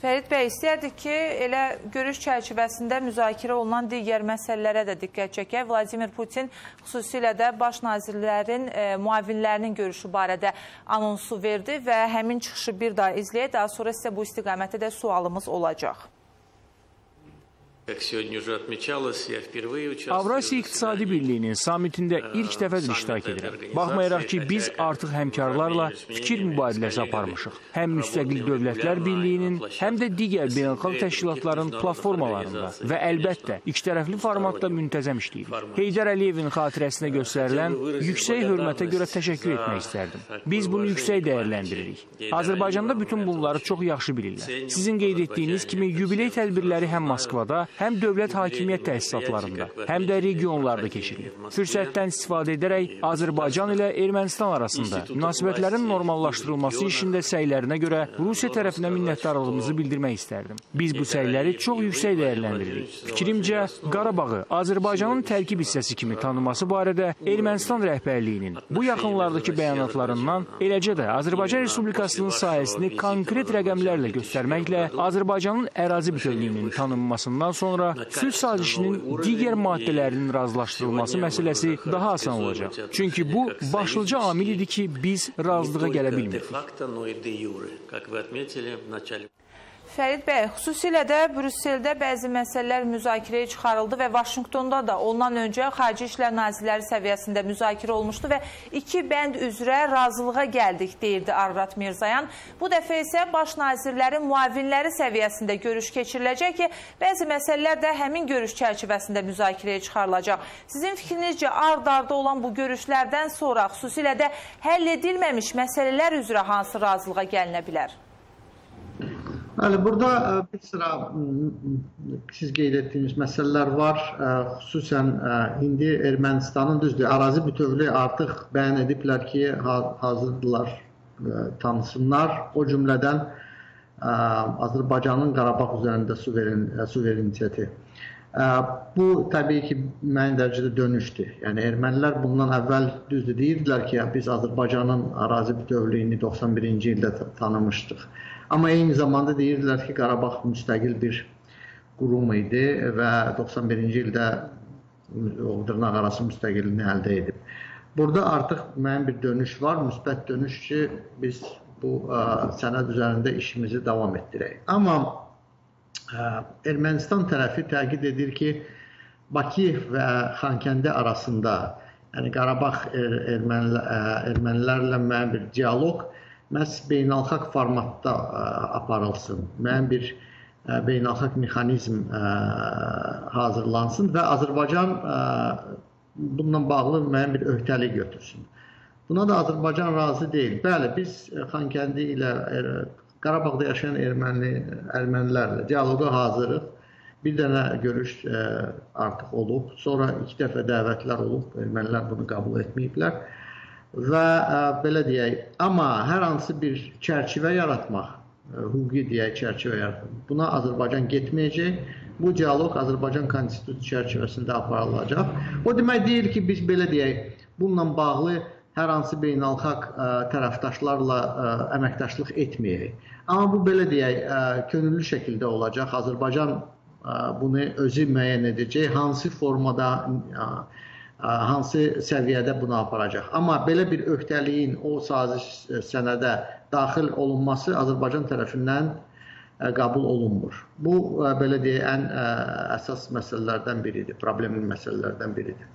Fərid bəy, istəyərdik ki, elə görüş çərçivəsində müzakirə olunan digər məsələlərə də diqqət çəkək. Vladimir Putin xüsusilə də baş nazirlərin e, müavinlərinin görüşü barədə anonsu verdi və həmin çıxışı bir daha izləyək. Daha sonra sizə bu istiqamətdə də sualımız olacaq. Avrasiya İqtisadi Birliyinin samitində ilk dəfədir iştirak edirəm. Baxmayaraq ki, biz artıq həmkarlarla fikir mübadiləsi aparmışıq. Həm müstəqil dövlətlər birliyinin, həm də digər beynəlxalq təşkilatların platformalarında və əlbəttə ikitərəfli formatda müntəzəm işləyirik. Heydər Əliyevin xatirəsinə göstərilən yüksək hörmətə görə təşəkkür etmək istərdim. Biz bunu yüksək dəyərləndiririk. Azərbaycanda bütün bunları çox yaxşı bilirlər. Sizin qeyd etdiyiniz kimi yubiley tədbirləri həm Moskvada, həm dövlət hakimiyyət təsisatlarında, həm də regionlarda keçirilir. Fürsətdən istifadə edərək Azərbaycan ilə Ermənistan arasında münasibətlərin normallaşdırılması işində səylərinə görə Rusiya tərəfinə minnətdarlığımızı bildirmək istərdim. Biz bu səyləri çox yüksək dəyərləndiririk. Fikrimcə, Qarabağı Azərbaycanın tərkib hissəsi kimi tanıması barədə Ermənistan rəhbərliyinin bu yaxınlardakı bəyanatlarından, eləcə də Azərbaycan Respublikasının sahəsini konkret rəqəmlərlə göstərməklə Azərbaycanın ərazi bütövlüyünün tanınmasından sonra sülh sazişinin digər maddələrinin razılaşdırılması məsələsi daha asan olacaq. Çünki bu başlıca amil idi ki, biz razılığa gələ bilmirdik. Fərid bəy, xüsusilə də Brüsseldə bəzi məsələlər müzakirəyə çıxarıldı və Vaşinqtonda da ondan öncə Xarici İşlər Nazirləri səviyyəsində müzakirə olmuşdu və iki bənd üzrə razılığa gəldik, deyirdi Arrat Mirzayan. Bu dəfə isə baş nazirlərin müavinləri səviyyəsində görüş keçiriləcək ki, bəzi məsələlər də həmin görüş çərçivəsində müzakirəyə çıxarılacaq. Sizin fikrinizcə ard-arda olan bu görüşlərdən sonra xüsusilə də həll edilməmiş məsələlər üzrə hansı razılığa gəlinə bilər? Bəli, burada ə, bir sıra siz qeyd etdiyiniz məsələlər var. Ə, Xüsusən ə, indi Ermənistanın düzdür, ərazi bütövlüyü artıq bəyan ediblər ki, ha hazırdırlar tanısınlar. O cümlədən Azərbaycanın Qarabağ üzərində suveren suvereniteti. Bu təbii ki, müəyyən dərəcədə dönüşdür. Yəni ermənilər bundan əvvəl düzdür deyirdilər ki, biz Azərbaycanın ərazi bütövlüyünü 91-ci ildə ta- tanımışdıq. Amma eyni zamanda deyirdilər ki, Qarabağ müstəqil bir qurum idi və 91-ci ildə dırnaq arası müstəqilliyini əldə edib. Burada artıq müəyyən bir dönüş var, müsbət dönüş ki, biz bu ə, sənəd üzərində işimizi davam etdirək. Amma Ermənistan tərəfi təkid edir ki, Bakı və Xankəndi arasında, yəni Qarabağ er, ermənilər, ə, ermənilərlə müəyyən bir dialoq məhz beynəlxalq formatda ə, aparılsın. Müəyyən bir beynəlxalq mexanizm hazırlansın və Azərbaycan bununla bağlı müəyyən bir öhdəlik götürsün. Buna da Azərbaycan razı deyil. Bəli, biz Xankəndi ilə ə, Qarabağda yaşayan erməni ermənilərlə dialoqa hazırıq. Bir dənə görüş ə, artıq olub. Sonra iki dəfə dəvətlər olub. Ermənilər bunu qəbul etməyiblər. Və ə, belə deyək, amma hər hansı bir çərçivə yaratmaq, ə, hüquqi deyək çərçivə yaratmaq. Buna Azərbaycan getməyəcək. Bu dialoq Azərbaycan konstitusiyası çərçivəsində aparılacaq. O demək deyil ki, biz belə deyək, bununla bağlı hər hansı beynəlxalq ə, tərəfdaşlarla ə, əməkdaşlıq etməyək. Amma bu belə deyək, ə, könüllü şəkildə olacaq. Azərbaycan ə, bunu özü müəyyən edəcək, hansı formada, ə, ə, hansı səviyyədə bunu aparacaq. Amma belə bir öhdəliyin o saziş sənədə daxil olunması Azərbaycan tərəfindən ə, qəbul olunmur. Bu ə, belə deyək, ən ə, əsas məsələlərdən biridir, problemli məsələlərdən biridir.